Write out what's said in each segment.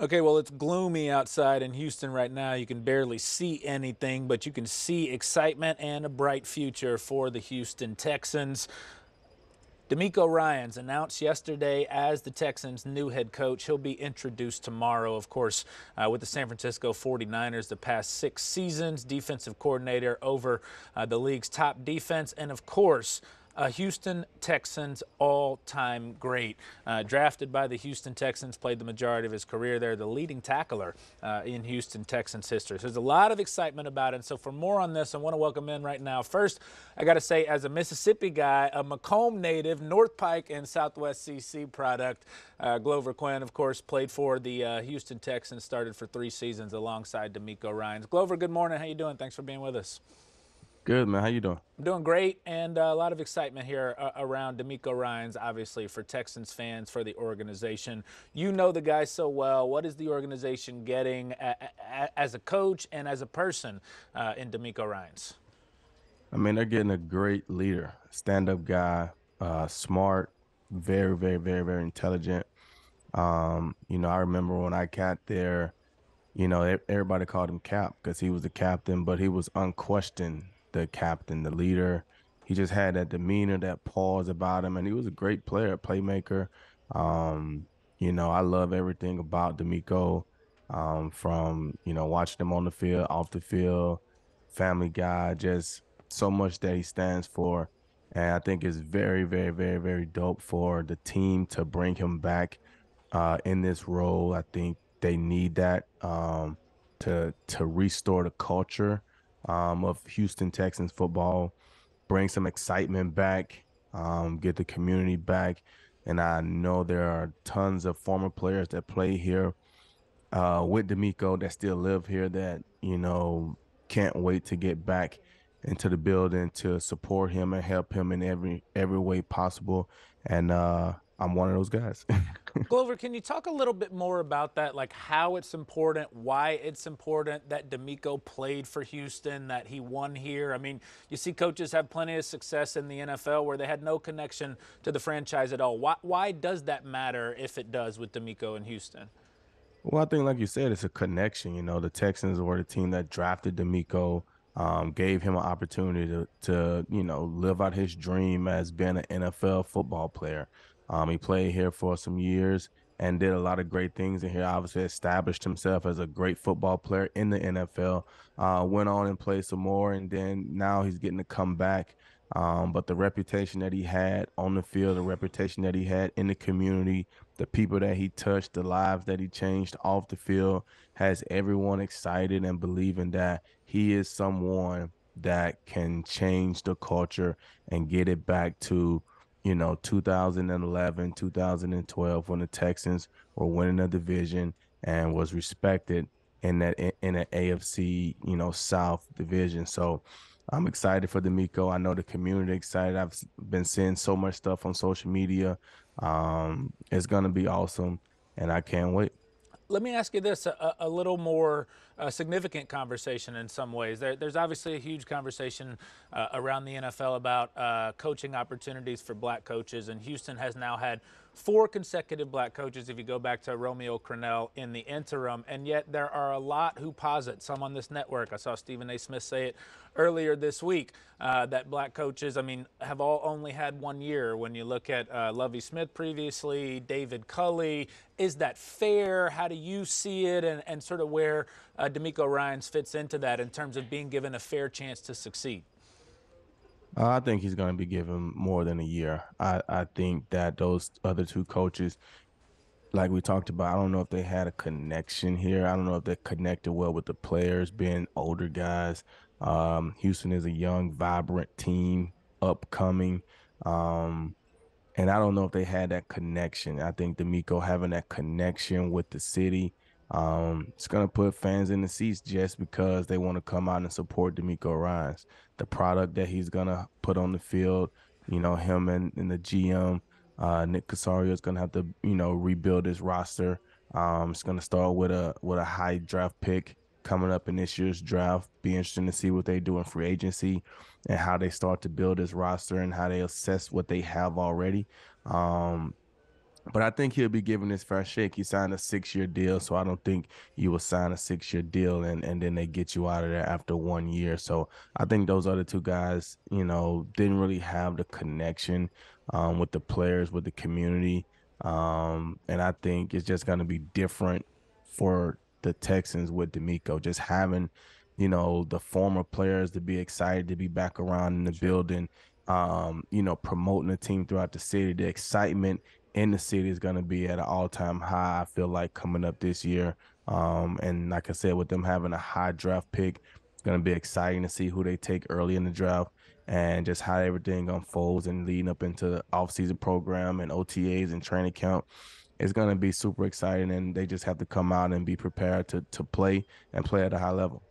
Okay, well, it's gloomy outside in Houston right now. You can barely see anything, but you can see excitement and a bright future for the Houston Texans. DeMeco Ryans announced yesterday as the Texans' new head coach. He'll be introduced tomorrow, of course, uh, with the San Francisco 49ers the past six seasons, defensive coordinator over uh, the league's top defense, and of course, a Houston Texans all-time great. Uh, drafted by the Houston Texans, played the majority of his career there, the leading tackler uh, in Houston Texans history. So there's a lot of excitement about it. So for more on this, I want to welcome in right now. First, I got to say, as a Mississippi guy, a McComb native, North Pike and Southwest CC product, uh, Glover Quin, of course, played for the uh, Houston Texans, started for three seasons alongside DeMeco Ryans. Glover, good morning. How you doing? Thanks for being with us. Good, man. How you doing? I'm doing great, and uh, a lot of excitement here uh, around DeMeco Ryans, obviously, for Texans fans, for the organization. You know the guy so well. What is the organization getting a, a, as a coach and as a person uh, in DeMeco Ryans? I mean, they're getting a great leader, stand-up guy, uh, smart, very, very, very, very intelligent. Um, you know, I remember when I got there, you know, everybody called him Cap because he was the captain, but he was unquestioned the captain, the leader. He just had that demeanor, that pause about him, and he was a great player, playmaker. Um, you know, I love everything about DeMeco, um, from you know watching him on the field, off the field, family guy, just so much that he stands for. And I think it's very, very, very, very dope for the team to bring him back uh, in this role. I think they need that um, to to restore the culture um, of Houston Texans football, bring some excitement back, um, get the community back. And I know there are tons of former players that play here uh, with DeMeco that still live here that, you know, can't wait to get back into the building to support him and help him in every every way possible. And uh, I'm one of those guys. Glover, can you talk a little bit more about that? Like how it's important, why it's important that DeMeco played for Houston, that he won here. I mean, you see coaches have plenty of success in the NFL where they had no connection to the franchise at all. Why, why does that matter if it does with DeMeco in Houston? Well, I think, like you said, it's a connection. You know, the Texans were the team that drafted DeMeco. Um, gave him an opportunity to, to, you know, live out his dream as being an NFL football player. Um, he played here for some years and did a lot of great things in here. Obviously, established himself as a great football player in the NFL. Uh, went on and played some more, and then now he's getting to come back. Um, but the reputation that he had on the field, the reputation that he had in the community, the people that he touched, the lives that he changed off the field, has everyone excited and believing that he is someone that can change the culture and get it back to you know 2011 2012 when the texans were winning a division and was respected in that in an afc you know south division. So i'm excited for DeMeco i know the community excited. I've been seeing so much stuff on social media. Um, it's going to be awesome and i can't wait let me ask you this a, a little more uh, significant conversation in some ways. There, there's obviously a huge conversation uh, around the NFL about uh, coaching opportunities for black coaches, and Houston has now had four consecutive black coaches if you go back to Romeo Crennel in the interim. And yet there are a lot who posit, some on this network. I saw Stephen A. Smith say it earlier this week, uh, that black coaches, I mean, have all only had one year. When you look at uh, Lovie Smith previously, David Culley, is that fair? How do you see it? And, and sort of where uh, DeMeco Ryans fits into that in terms of being given a fair chance to succeed? I think he's going to be given more than a year. I, I think that those other two coaches, like we talked about, I don't know if they had a connection here. I don't know if they connected well with the players, being older guys. Um, Houston is a young, vibrant team, upcoming. Um, and I don't know if they had that connection. I think DeMeco having that connection with the city um, it's gonna put fans in the seats just because they want to come out and support DeMeco Ryans. The product that he's gonna put on the field, you know, him and, and the GM, uh, Nick Caserio is gonna have to, you know, rebuild his roster. Um, it's gonna start with a with a high draft pick coming up in this year's draft. Be interesting to see what they do in free agency and how they start to build this roster and how they assess what they have already. Um, but I think he'll be given his fair shake. He signed a six year deal, so I don't think you will sign a six year deal and, and then they get you out of there after one year. So I think those other two guys, you know, didn't really have the connection um, with the players, with the community. Um, and I think it's just going to be different for the Texans with DeMeco, just having, you know, the former players to be excited to be back around in the building, um, you know, promoting the team throughout the city, the excitement in the city is going to be at an all-time high. I feel like coming up this year, um, and like I said, with them having a high draft pick, it's going to be exciting to see who they take early in the draft and just how everything unfolds and leading up into the off-season program and OTAs and training camp. It's going to be super exciting, and they just have to come out and be prepared to to play and play at a high level.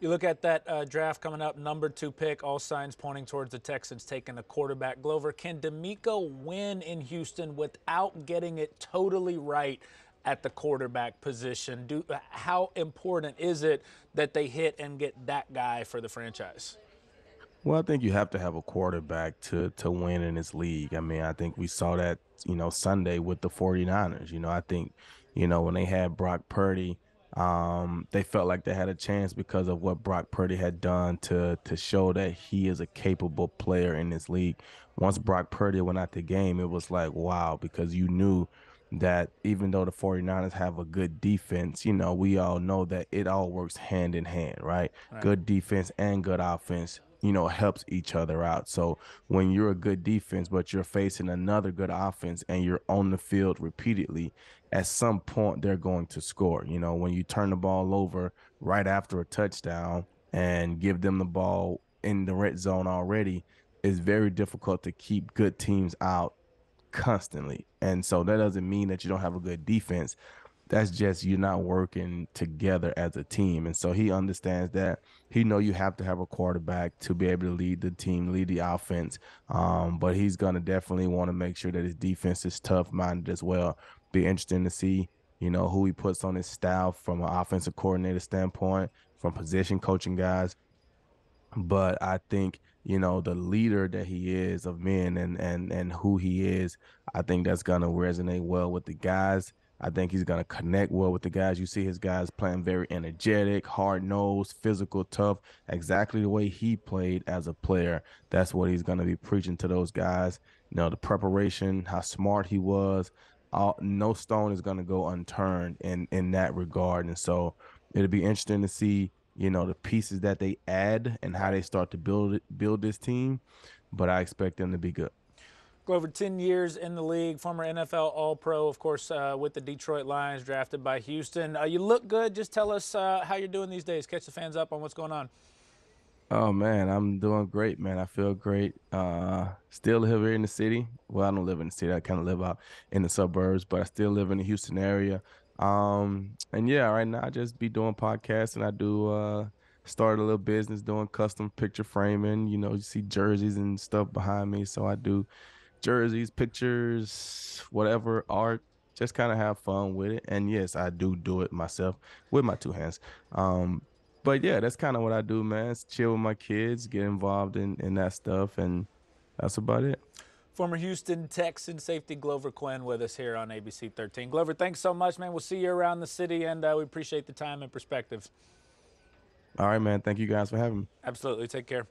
You look at that uh, draft coming up, number two pick, all signs pointing towards the Texans taking a quarterback. Glover, can DeMeco win in Houston without getting it totally right at the quarterback position? Do, how important is it that they hit and get that guy for the franchise? Well, I think you have to have a quarterback to to win in this league. I mean, I think we saw that, you know, Sunday with the 49ers. You know, I think, you know, when they had Brock Purdy, um, they felt like they had a chance because of what Brock Purdy had done to to show that he is a capable player in this league. Once Brock Purdy went out the game, it was like wow, because you knew that even though the 49ers have a good defense, you know, we all know that it all works hand in hand, right? right. Good defense and good offense you know, helps each other out. So when you're a good defense, but you're facing another good offense and you're on the field repeatedly, at some point they're going to score. You know, when you turn the ball over right after a touchdown and give them the ball in the red zone already, it's very difficult to keep good teams out constantly. And so that doesn't mean that you don't have a good defense that's just you're not working together as a team. And so he understands that. He know you have to have a quarterback to be able to lead the team lead the offense. Um, but he's going to definitely want to make sure that his defense is tough minded as well. Be interesting to see you know who he puts on his staff from an offensive coordinator standpoint from position coaching guys. But i think you know the leader that he is of men and and and who he is i think that's going to resonate well with the guys I think he's going to connect well with the guys. You see his guys playing very energetic, hard nosed, physical, tough, exactly the way he played as a player. That's what he's going to be preaching to those guys. You know, the preparation, how smart he was. All, no stone is going to go unturned in in that regard. And so it'll be interesting to see, you know, the pieces that they add and how they start to build it, build this team. But I expect them to be good. Glover, 10 years in the league, former NFL All Pro, of course, uh, with the Detroit Lions, drafted by Houston. Uh, you look good. Just tell us uh, how you're doing these days. Catch the fans up on what's going on. Oh, man, I'm doing great, man. I feel great. Uh, still live here in the city. Well, I don't live in the city. I kind of live out in the suburbs, but I still live in the Houston area. Um, and yeah, right now I just be doing podcasts and I do uh, start a little business doing custom picture framing. You know, you see jerseys and stuff behind me. So I do jerseys, pictures, whatever art. Just kind of have fun with it. And yes, I do do it myself with my two hands. Um, but yeah, that's kind of what I do, man. It's chill with my kids, get involved in in that stuff, and that's about it. Former Houston Texan safety Glover Quin with us here on ABC 13. Glover, thanks so much, man. We'll see you around the city, and uh, we appreciate the time and perspective. All right, man. Thank you guys for having me. Absolutely. Take care.